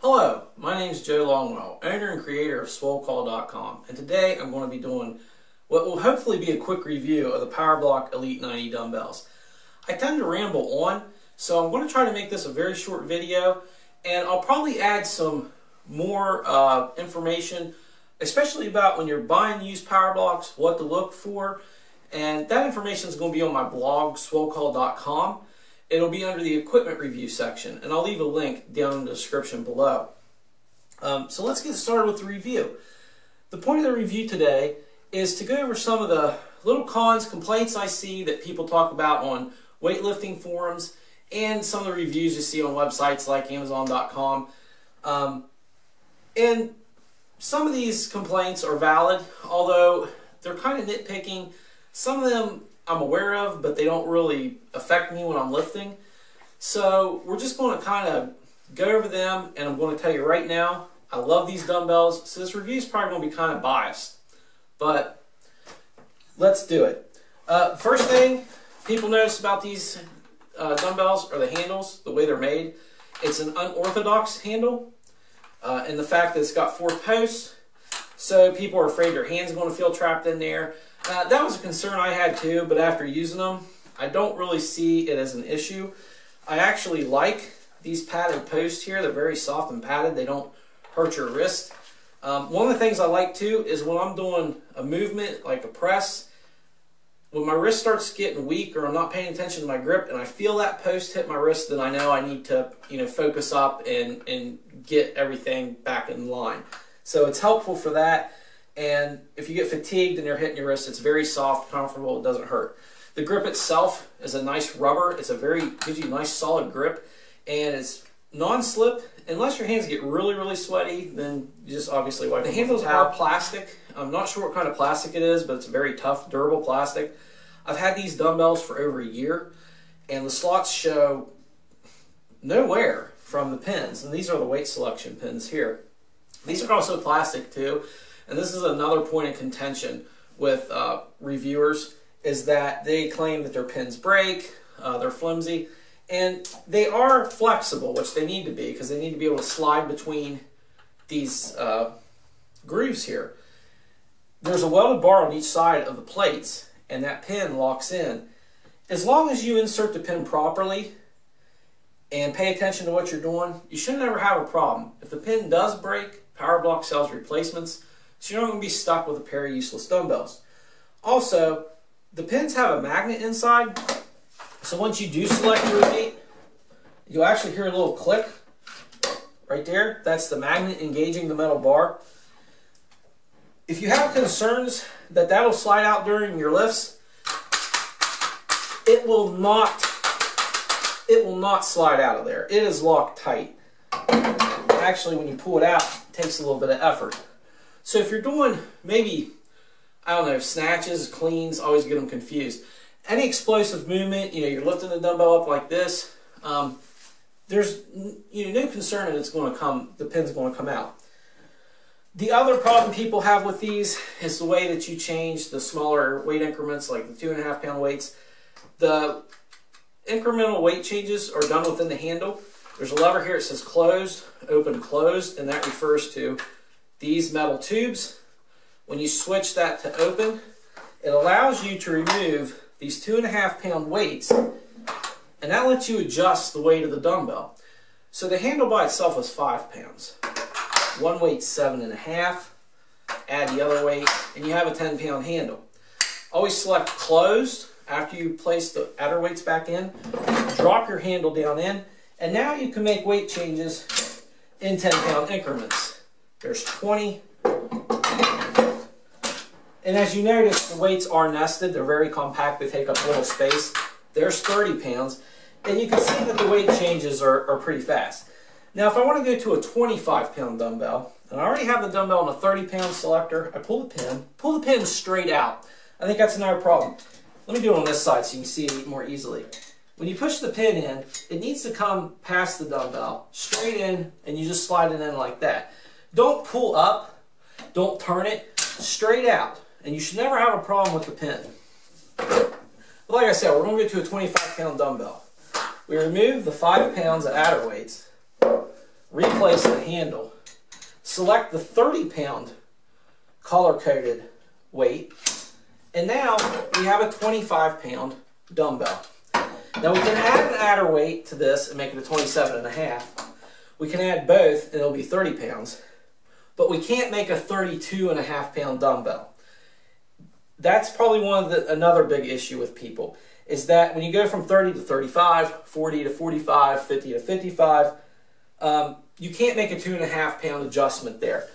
Hello, my name is Joe Longwell, owner and creator of SwoleCall.com, and today I'm going to be doing what will hopefully be a quick review of the PowerBlock Elite 90 dumbbells. I tend to ramble on, so I'm going to try to make this a very short video, and I'll probably add some more uh, information, especially about when you're buying used PowerBlocks, what to look for, and that information is going to be on my blog, SwoleCall.com. It'll be under the equipment review section, and I'll leave a link down in the description below. Um, so let's get started with the review. The point of the review today is to go over some of the little cons, complaints I see that people talk about on weightlifting forums and some of the reviews you see on websites like Amazon.com. Um, and some of these complaints are valid, although they're kind of nitpicking. Some of them I'm aware of, but they don't really affect me when I'm lifting. So we're just going to kind of go over them, and I'm going to tell you right now, I love these dumbbells, so this review is probably going to be kind of biased. But let's do it. Uh, first thing people notice about these uh, dumbbells are the handles, the way they're made. It's an unorthodox handle, uh, and the fact that it's got four posts, so people are afraid their hands are going to feel trapped in there. Uh, that was a concern I had too, but after using them, I don't really see it as an issue. I actually like these padded posts here. They're very soft and padded. They don't hurt your wrist. Um, one of the things I like too is when I'm doing a movement like a press, when my wrist starts getting weak or I'm not paying attention to my grip and I feel that post hit my wrist, then I know I need to you know focus up and, and get everything back in line. So it's helpful for that. And if you get fatigued and you're hitting your wrist, it's very soft, comfortable, it doesn't hurt. The grip itself is a nice rubber. It's a very, gives you a nice solid grip. And it's non-slip. Unless your hands get really, really sweaty, then you just obviously wipe The handles are plastic. I'm not sure what kind of plastic it is, but it's a very tough, durable plastic. I've had these dumbbells for over a year, and the slots show no wear from the pins. And these are the weight selection pins here. These are also plastic too. And this is another point of contention with uh, reviewers is that they claim that their pins break, uh, they're flimsy, and they are flexible, which they need to be because they need to be able to slide between these uh, grooves here. There's a welded bar on each side of the plates, and that pin locks in. As long as you insert the pin properly and pay attention to what you're doing, you should never have a problem. If the pin does break, PowerBlock sells replacements. So you're not going to be stuck with a pair of useless dumbbells. Also, the pins have a magnet inside. So once you do select your weight, you'll actually hear a little click right there. That's the magnet engaging the metal bar. If you have concerns that that'll slide out during your lifts, it will not it will not slide out of there. It is locked tight. Actually, when you pull it out, takes a little bit of effort. So if you're doing maybe, I don't know, snatches, cleans, always get them confused. Any explosive movement, you know, you're lifting the dumbbell up like this, um, there's you know, no concern that it's going to come, the pin's going to come out. The other problem people have with these is the way that you change the smaller weight increments, like the two and a half pound weights. The incremental weight changes are done within the handle. There's a lever here that says closed, open, closed, and that refers to these metal tubes. When you switch that to open, it allows you to remove these two and a half pound weights and that lets you adjust the weight of the dumbbell. So the handle by itself is five pounds. One weight seven and a half. Add the other weight and you have a 10 pound handle. Always select closed after you place the outer weights back in. Drop your handle down in and now you can make weight changes in 10 pound increments. There's 20. And as you notice, the weights are nested. They're very compact. They take up little space. There's 30 pounds. And you can see that the weight changes are, are pretty fast. Now, if I want to go to a 25 pound dumbbell, and I already have the dumbbell on a 30 pound selector, I pull the pin, pull the pin straight out. I think that's another problem. Let me do it on this side so you can see it more easily. When you push the pin in, it needs to come past the dumbbell, straight in, and you just slide it in like that. Don't pull up, don't turn it, straight out. And you should never have a problem with the pin. But like I said, we're going to get to a 25 pound dumbbell. we remove the 5 pounds of adder weights, replace the handle, select the 30 pound color coded weight, and now we have a 25 pound dumbbell. Now we can add an adder weight to this and make it a 27 and a half. We can add both and it'll be 30 pounds, but we can't make a 32 and a half pound dumbbell. That's probably one of the, another big issue with people is that when you go from 30 to 35, 40 to 45, 50 to 55, um, you can't make a two and a half pound adjustment there.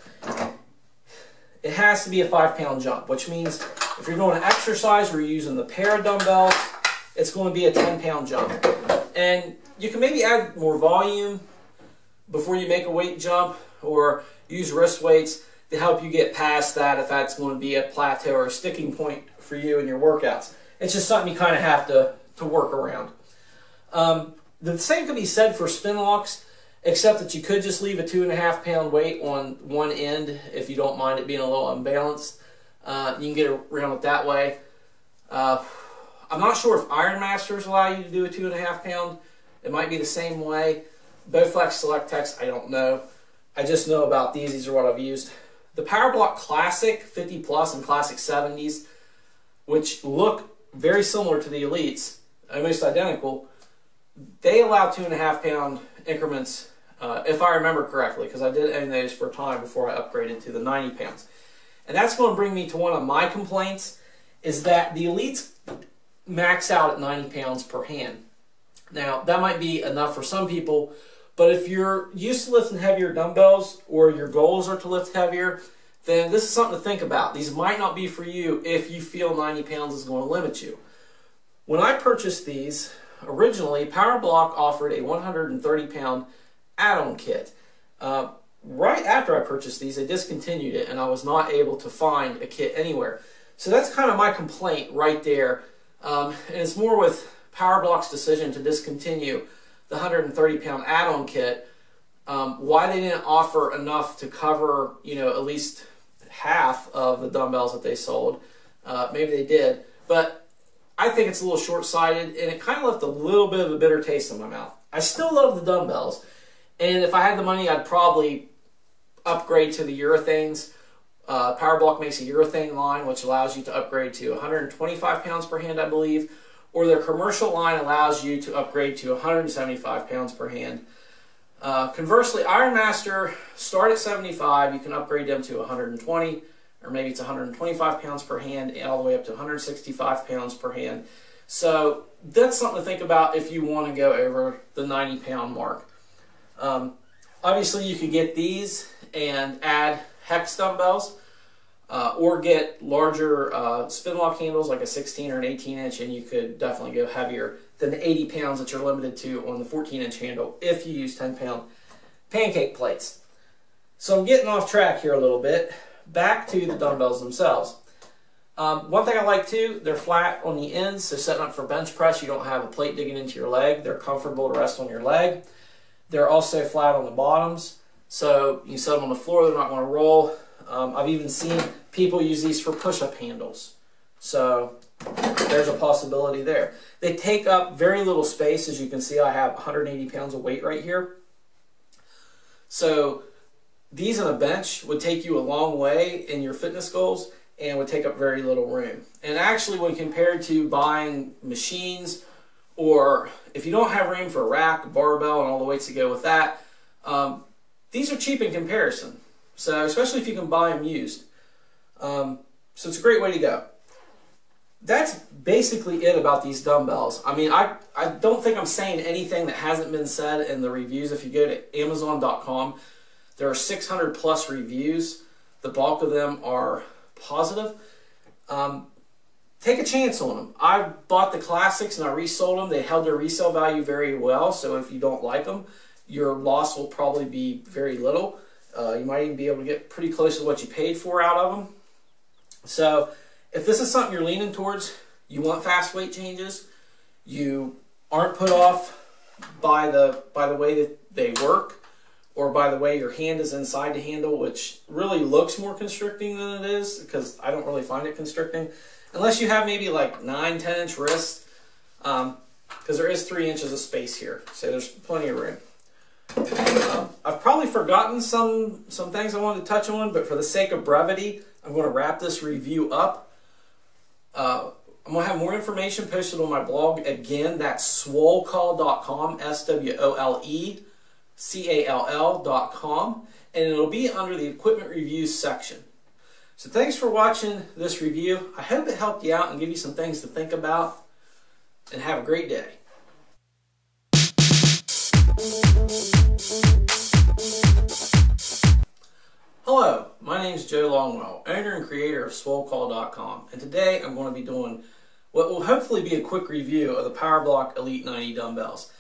It has to be a five pound jump, which means if you're doing an exercise where you're using the pair of dumbbells, it's going to be a 10 pound jump. And you can maybe add more volume before you make a weight jump or use wrist weights to help you get past that if that's going to be a plateau or a sticking point for you in your workouts. It's just something you kind of have to, to work around. Um, the same could be said for spin locks, except that you could just leave a two and a half pound weight on one end if you don't mind it being a little unbalanced. Uh, you can get around it that way. Uh, I'm not sure if Iron Masters allow you to do a two and a half pound. It might be the same way. Bowflex SelectTech, I don't know. I just know about these. These are what I've used. The PowerBlock Classic 50 Plus and Classic 70s, which look very similar to the Elites, almost identical, they allow two and a half pound increments, uh, if I remember correctly, because I did own those for a time before I upgraded to the 90 pounds. And that's going to bring me to one of my complaints, is that the Elites max out at 90 pounds per hand. Now, that might be enough for some people, but if you're used to lifting heavier dumbbells or your goals are to lift heavier, then this is something to think about. These might not be for you if you feel 90 pounds is going to limit you. When I purchased these, originally PowerBlock offered a 130 pound add-on kit. Uh, right after I purchased these, they discontinued it and I was not able to find a kit anywhere. So that's kind of my complaint right there. Um, and it's more with PowerBlock's decision to discontinue the 130 pound add-on kit. Um, why they didn't offer enough to cover, you know, at least half of the dumbbells that they sold. Uh, maybe they did, but I think it's a little short-sighted, and it kind of left a little bit of a bitter taste in my mouth. I still love the dumbbells, and if I had the money, I'd probably upgrade to the urethanes. Uh, PowerBlock makes a urethane line, which allows you to upgrade to 125 pounds per hand, I believe, or their commercial line allows you to upgrade to 175 pounds per hand. Uh, conversely, Ironmaster start at 75. You can upgrade them to 120, or maybe it's 125 pounds per hand, and all the way up to 165 pounds per hand. So that's something to think about if you want to go over the 90 pound mark. Um, obviously, you could get these and add hex dumbbells, uh, or get larger uh, handles like a 16 or an 18 inch, and you could definitely go heavier than the 80 pounds that you're limited to on the 14 inch handle if you use 10 pound pancake plates. So I'm getting off track here a little bit. Back to the dumbbells themselves. Um, one thing I like too, they're flat on the ends, so setting up for bench press, you don't have a plate digging into your leg. They're comfortable to rest on your leg. They're also flat on the bottoms, so you set them on the floor, they're not going to roll. Um, I've even seen people use these for push-up handles. So there's a possibility there. They take up very little space. As you can see, I have 180 pounds of weight right here. So these on a bench would take you a long way in your fitness goals and would take up very little room. And actually, when compared to buying machines or if you don't have room for a rack, barbell, and all the weights that go with that, um, these are cheap in comparison. So especially if you can buy them used. Um, so it's a great way to go. That's basically it about these dumbbells. I mean, I, I don't think I'm saying anything that hasn't been said in the reviews. If you go to Amazon.com, there are 600 plus reviews. The bulk of them are positive. Um, take a chance on them. I bought the classics and I resold them. They held their resale value very well. So if you don't like them, your loss will probably be very little. Uh, you might even be able to get pretty close to what you paid for out of them. So if this is something you're leaning towards, you want fast weight changes, you aren't put off by the by the way that they work or by the way your hand is inside the handle, which really looks more constricting than it is because I don't really find it constricting. Unless you have maybe like 9, 10 inch wrists, um, because there is three inches of space here, so there's plenty of room. I've probably forgotten some some things I wanted to touch on, but for the sake of brevity, I'm going to wrap this review up. Uh, I'm going to have more information posted on my blog. Again, that's swolecall.com, S-W-O-L-E, C-A-L-L.com, and it'll be under the equipment reviews section. So thanks for watching this review. I hope it helped you out and give you some things to think about, and have a great day. Hello, my name is Joe Longwell, owner and creator of swolecall.com, and today I'm going to be doing what will hopefully be a quick review of the PowerBlock Elite 90 dumbbells.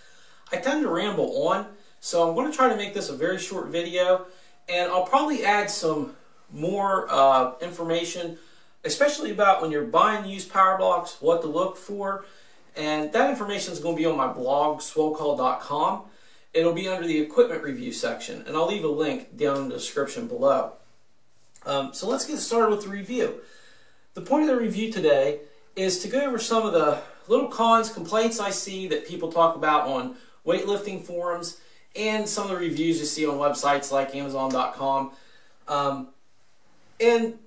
I tend to ramble on, so I'm going to try to make this a very short video, and I'll probably add some more uh, information, especially about when you're buying used PowerBlocks, what to look for, and that information is going to be on my blog, swolecall.com. It'll be under the equipment review section, and I'll leave a link down in the description below. Um, so let's get started with the review. The point of the review today is to go over some of the little cons, complaints I see that people talk about on weightlifting forums and some of the reviews you see on websites like Amazon.com. Um, and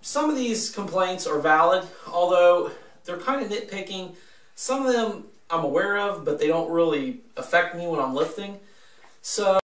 some of these complaints are valid, although they're kind of nitpicking. Some of them I'm aware of, but they don't really affect me when I'm lifting. So